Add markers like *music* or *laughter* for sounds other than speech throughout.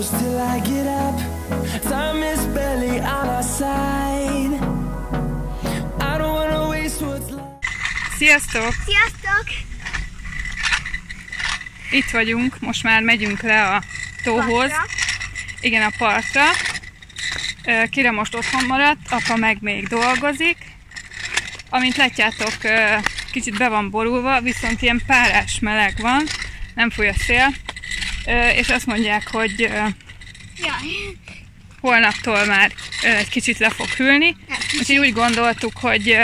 close till I get up. Time is barely on our side. I don't wanna waste what's left. Sziasztok! Sziasztok! Itt vagyunk, most már megyünk le a tóhoz. Partra. Igen, a partra. Ö, Kira most otthon maradt, apa meg még dolgozik. Amint látjátok, kicsit be van borulva, viszont ilyen párás meleg van, nem fúj a szél. És azt mondják, hogy Jaj. holnaptól már egy kicsit le fog hűlni. Úgyhogy úgy gondoltuk, hogy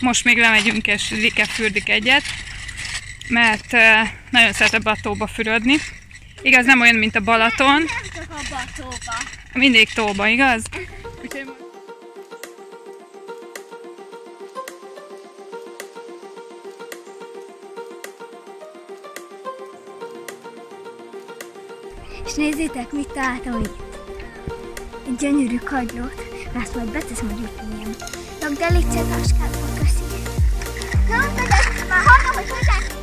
most még lemegyünk és Rike fürdik egyet, mert nagyon szeret a tóba fürödni. Igaz, nem olyan, mint a Balaton, Nem csak a batóba. mindig tóba, igaz? Úgyhogy És nézzétek, mit találtam itt. Egy gyönyörű kagylót. Ezt majd beteszem a gyűjtményem. Rakd el itt a taskádba, köszi. Na, már hallom, hogy hozzá.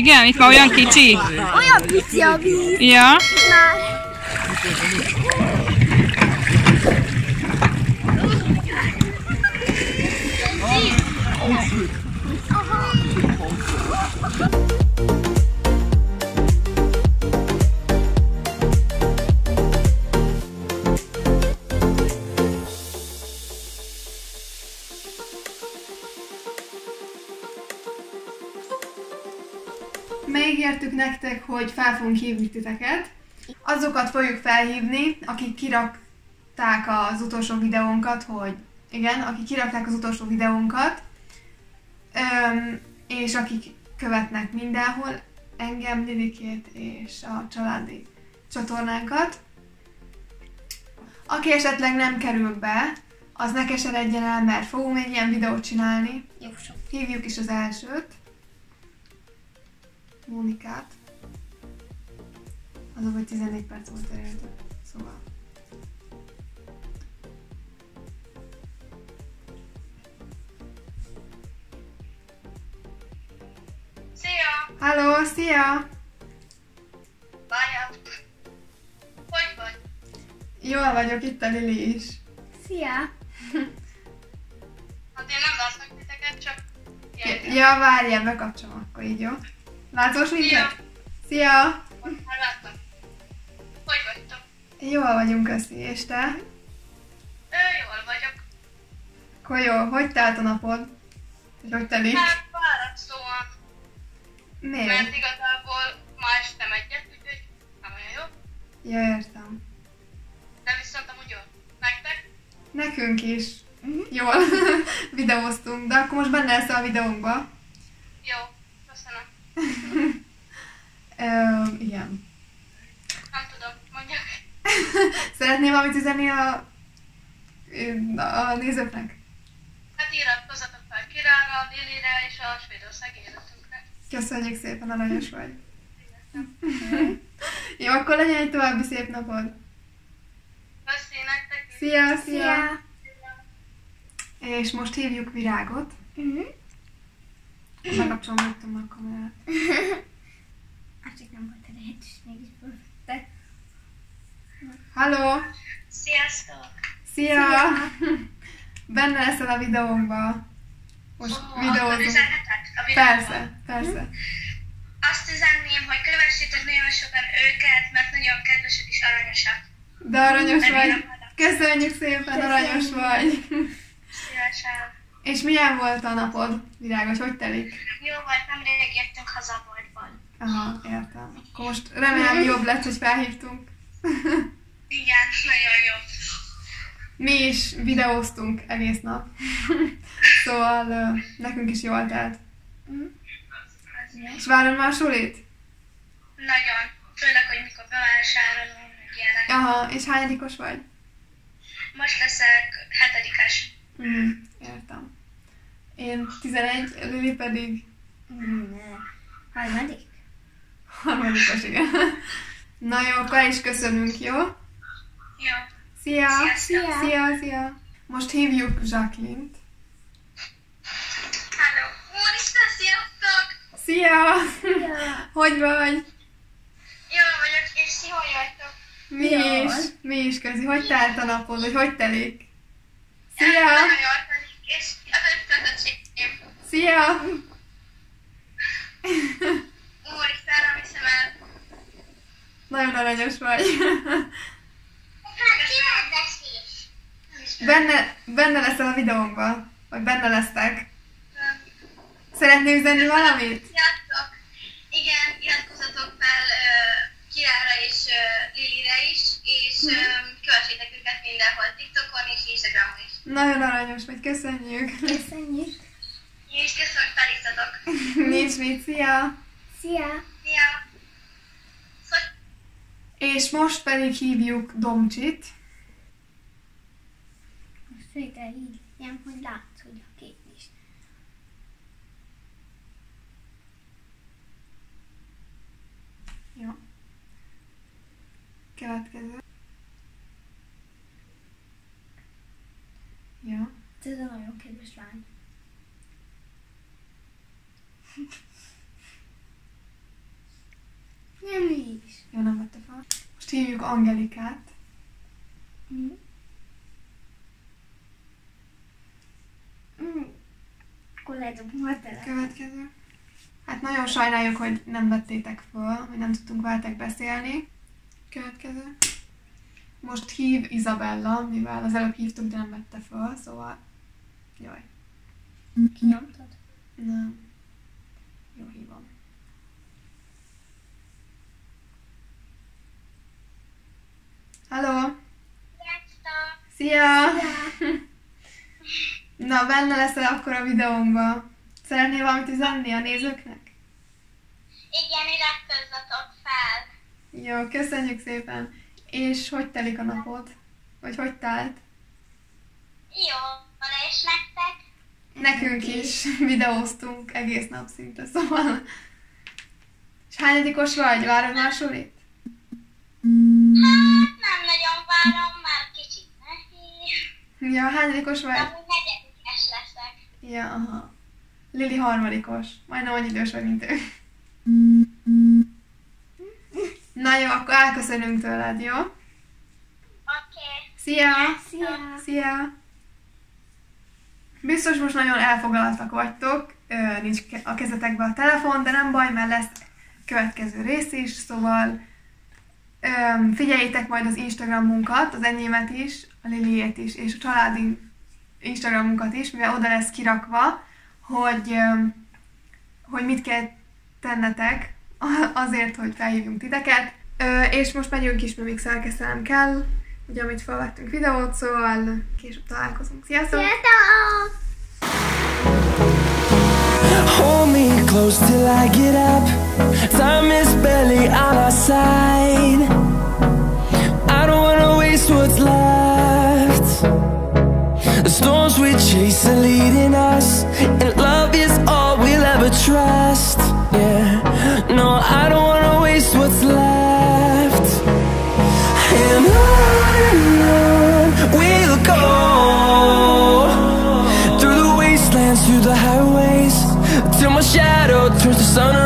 Igen, itt már olyan kicsi. Olyan pici a víz Ja, már. Megígértük nektek, hogy fel fogunk hívni titeket. Azokat fogjuk felhívni, akik kirakták az utolsó videónkat, hogy igen, akik kirakták az utolsó videónkat, öm, és akik követnek mindenhol engem, Lilikét és a családi csatornánkat. Aki esetleg nem kerül be, az ne keseredjen el, mert fogunk egy ilyen videót csinálni. Jó sok. Hívjuk is az elsőt. Mónikát. Azok, hogy 14 perc volt elérhető. Szóval. Szia! Halló, szia! Várjál! Hogy vagy? Jól vagyok, itt a Lili is. Szia! Hát én nem látlak titeket, csak ilyen. Ja, várjál, bekapcsolom akkor így, jó? Most minket? Szia! Látlak. Hogy vagytok? Jól vagyunk, köszi, és te? Ő, jól vagyok. Akkor jó, hogy telt a napod? Hogy hogy telik? Hát fáradszóan, Miért? mert igazából ma estem egyet, úgyhogy nem olyan jó. Ja, értem. De viszont amúgy jó. Nektek? Nekünk is. Jól *laughs* videóztunk, de akkor most benne leszel a videónkba. *laughs* Ö, igen. Nem tudom, mondjak. *laughs* Szeretnél valamit üzenni a, a nézőknek? Hát iratkozzatok fel Kirára, Lilire és a Svédország életünkre. Köszönjük szépen, aranyos vagy. *laughs* Jó, akkor legyen egy további szép napod. Köszi nektek. Szia, szia! Szia! És most hívjuk Virágot. Mhm. Bekapcsolom a kamerát. Hát csak nem volt elég, és mégis fölvette. Halló! Sziasztok! Szia! Benne leszel a videónkba. Most Ó, videózunk. a? Persze, persze. Azt üzenném, hogy kövess Keressétek nagyon sokan őket, mert nagyon kedvesek és aranyosak. De aranyos vagy. Remélem, Köszönjük szépen, aranyos vagy. Szívesen. És milyen volt a napod, Virágos? Hogy telik? Jó volt, nemrég jöttünk haza boltból. Aha, értem. Akkor most remélem jobb lett, hogy felhívtunk. *laughs* Igen, nagyon jó. Mi is videóztunk egész nap. *laughs* szóval nekünk is jól telt. És várod már sulit? Nagyon. Főleg, hogy mikor bevásárolunk, meg ilyenek. Aha, és hányadikos vagy? Most leszek hetedikes. Mm. Én 11, Lili pedig Ne. Harmadik? harmadikos, igen. Na jó, akkor is köszönünk, jó? Jó. Szia! Sziasztok. Szia, szia! Most hívjuk Jacqueline-t. Hello. Úristen, sziasztok! Szia! Ja. *laughs* Hogy vagy? Jó vagyok, és ti hogy vagytok? Mi Jól. is? Mi is, Közi? Hogy telt a napod? Vagy hogy telik? Szia! Nagyon jól telik, és az ötletetségém. Szia! Úristen, nem hiszem el. Nagyon aranyos vagy. Is Benne, benne leszel a videónkban. Vagy benne lesztek. Szeretnél üzenni valamit? Sziasztok! Igen, iratkozzatok fel uh, Kirára és uh, Lilire is, és uh, kövessétek őket mindenhol, TikTokon és Instagramon is. Nagyon aranyos vagy, köszönjük. Köszönjük. Én is köszönöm, hogy felhívtatok. *laughs* Nincs mit, szia! Szia. Szia! Szóval És most pedig hívjuk Domcsit. Most végre így, ilyen, hogy látsz, hogy a kép is. Jó. Következő. Jó. Ez a nagyon kedves lány. Nem is. Jó, nem vette fel. Most hívjuk Angelikát. Mm. Mm. Akkor ledobom a telefon. Következő. Hát nagyon sajnáljuk, hogy nem vettétek föl, hogy nem tudtunk veletek beszélni. Következő. Most hív Izabella, mivel az előbb hívtunk, de nem vette föl, szóval... Jaj, Kinyomtad? nem. Hívom. Halló! Sziasztok! Szia! Na, benne leszel akkor a videómba. Szeretnél valamit üzenni a nézőknek? Igen, iratkozzatok fel! Jó, köszönjük szépen. És hogy telik a napod? Vagy hogy telt? Jó, és nektek? Nekünk is *laughs* videóztunk egész nap szinte, szóval... És hányadikos vagy? Várod már sulit? Hát nem nagyon várom, már kicsit nehéz. Ja, hányadikos vagy? Amúgy negyedikes leszek. Ja, aha. Lili harmadikos. Majdnem annyi idős vagy, mint ő. *laughs* Na jó, akkor elköszönünk tőled, jó? Oké. Szia! Szia! Szia! Biztos most nagyon elfoglaltak vagytok, nincs a kezetekben a telefon, de nem baj, mert lesz következő rész is, szóval figyeljétek majd az Instagramunkat, az enyémet is, a Liliét is, és a családi Instagramunkat is, mivel oda lesz kirakva, hogy, hogy mit kell tennetek azért, hogy felhívjunk titeket. És most megyünk is, mert még szerkesztelem kell, ugye amit felvettünk videót, szóval később találkozunk. Sziasztok! Sziasztok! Hold me close till I get up. Time is barely on our side. sun